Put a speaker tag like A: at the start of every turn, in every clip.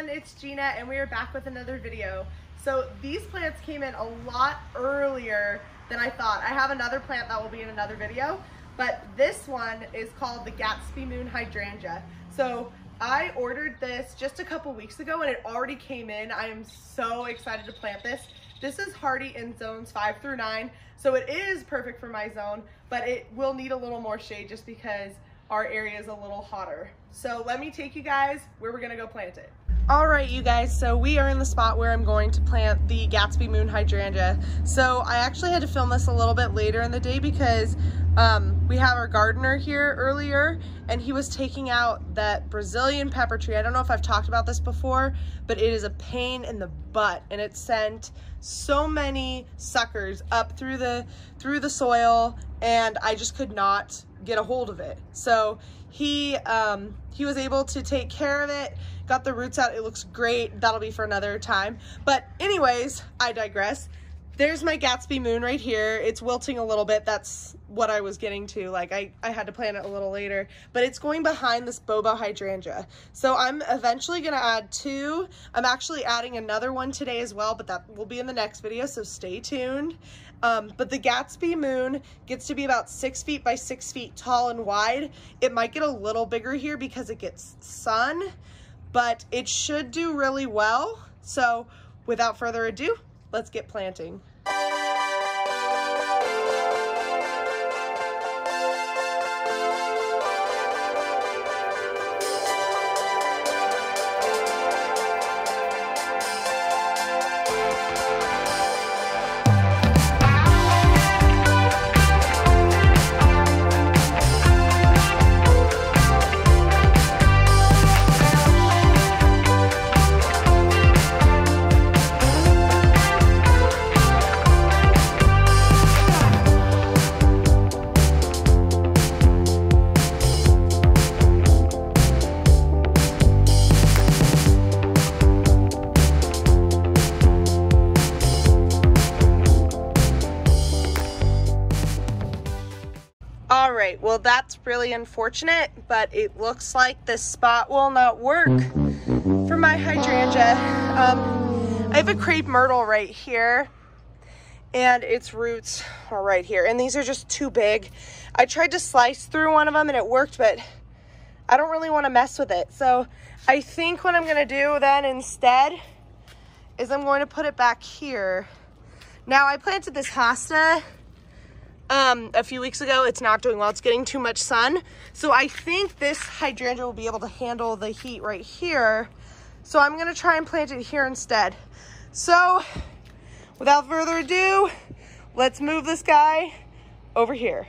A: everyone, it's Gina and we are back with another video. So these plants came in a lot earlier than I thought. I have another plant that will be in another video, but this one is called the Gatsby Moon Hydrangea. So I ordered this just a couple weeks ago and it already came in. I am so excited to plant this. This is hardy in zones five through nine, so it is perfect for my zone, but it will need a little more shade just because our area is a little hotter. So let me take you guys where we're gonna go plant it. All right, you guys, so we are in the spot where I'm going to plant the Gatsby Moon Hydrangea. So I actually had to film this a little bit later in the day because um, we have our gardener here earlier and he was taking out that Brazilian pepper tree. I don't know if I've talked about this before, but it is a pain in the butt and it sent so many suckers up through the through the soil and I just could not get a hold of it. So he um, he was able to take care of it, got the roots out. It looks great. That'll be for another time. But anyways, I digress. There's my Gatsby moon right here. It's wilting a little bit. That's what I was getting to. Like I, I had to plant it a little later, but it's going behind this Bobo hydrangea. So I'm eventually to add two. I'm actually adding another one today as well, but that will be in the next video. So stay tuned. Um, but the Gatsby moon gets to be about six feet by six feet tall and wide. It might get a little bigger here because it gets sun, but it should do really well. So without further ado, let's get planting. That's really unfortunate, but it looks like this spot will not work for my hydrangea. Um, I have a crepe myrtle right here and its roots are right here. And these are just too big. I tried to slice through one of them and it worked, but I don't really want to mess with it. So I think what I'm going to do then instead is I'm going to put it back here. Now I planted this hosta um, a few weeks ago. It's not doing well. It's getting too much sun. So I think this hydrangea will be able to handle the heat right here. So I'm going to try and plant it here instead. So without further ado, let's move this guy over here.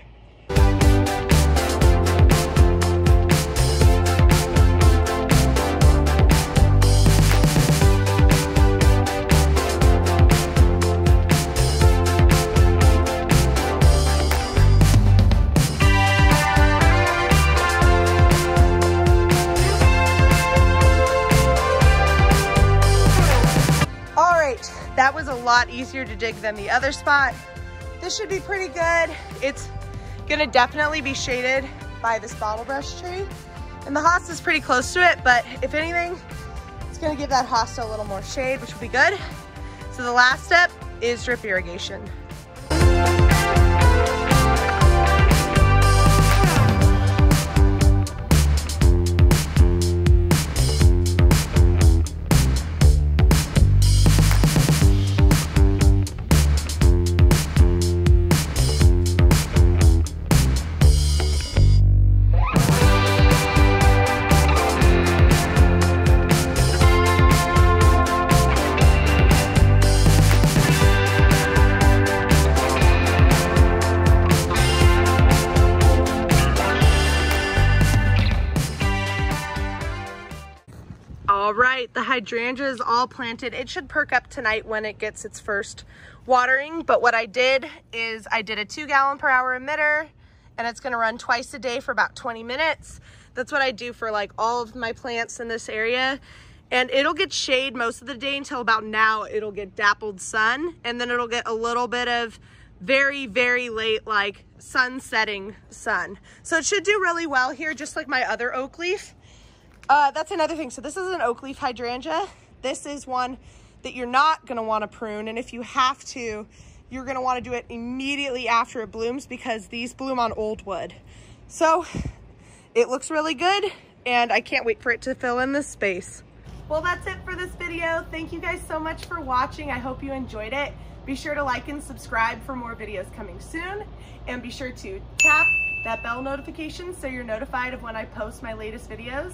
A: Lot easier to dig than the other spot. This should be pretty good. It's gonna definitely be shaded by this bottle brush tree. And the hosta is pretty close to it, but if anything, it's gonna give that hosta a little more shade, which will be good. So the last step is drip irrigation. Right, the hydrangea is all planted. It should perk up tonight when it gets its first watering. But what I did is I did a two gallon per hour emitter and it's gonna run twice a day for about 20 minutes. That's what I do for like all of my plants in this area. And it'll get shade most of the day until about now it'll get dappled sun and then it'll get a little bit of very, very late like sun setting sun. So it should do really well here, just like my other oak leaf. Uh, that's another thing. So this is an oak leaf hydrangea. This is one that you're not gonna wanna prune. And if you have to, you're gonna wanna do it immediately after it blooms because these bloom on old wood. So it looks really good and I can't wait for it to fill in this space. Well, that's it for this video. Thank you guys so much for watching. I hope you enjoyed it. Be sure to like and subscribe for more videos coming soon. And be sure to tap that bell notification so you're notified of when I post my latest videos.